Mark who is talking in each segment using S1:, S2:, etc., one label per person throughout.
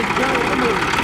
S1: Let's go.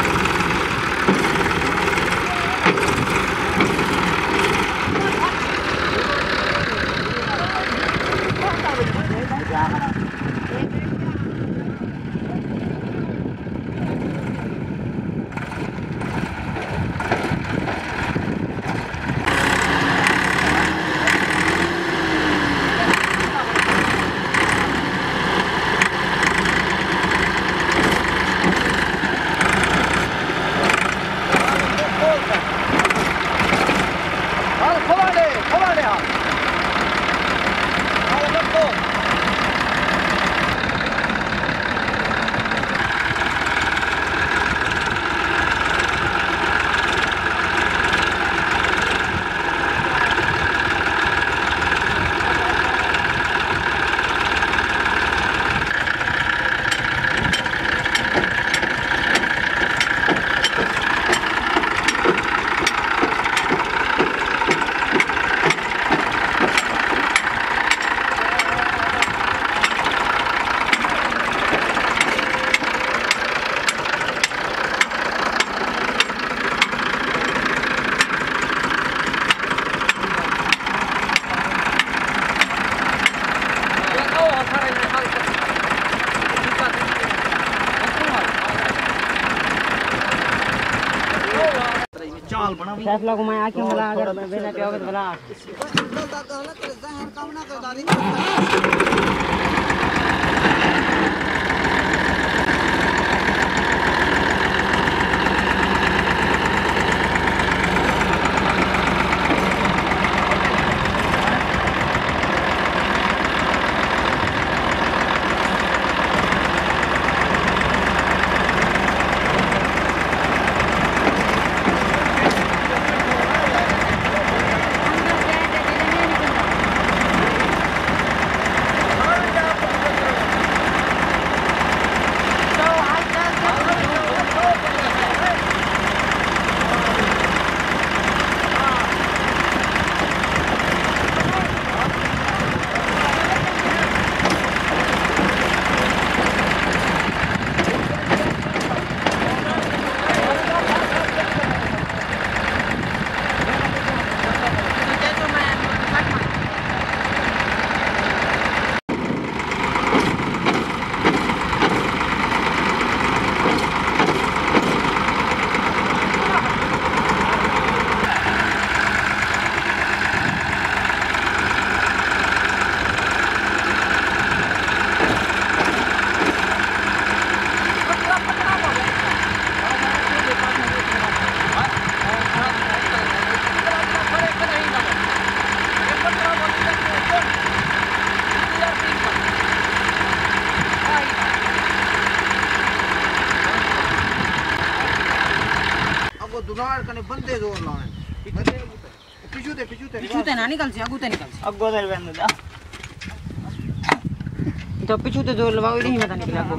S1: تے زور لاویں پیچھو تے پیچھو
S2: تے پیچھو تے نہ نکل سی اگوں تے نکل سی
S1: اگوں تے وین جا۔
S2: تو پیچھو تے زور لواوی نہیں پتہ نکلا۔ اگوں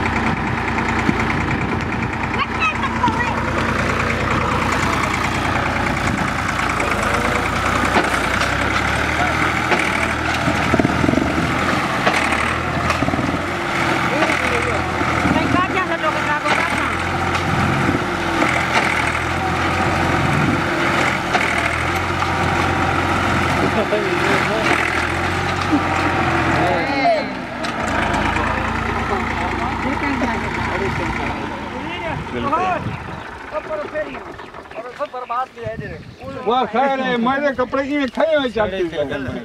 S1: وہ خیر میرے کپڑے کی کھڑے ہوئے چلتے ہیں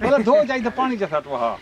S1: مطلب دھو جائے تو پانی جیسا تو وہاں